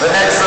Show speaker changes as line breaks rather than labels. The next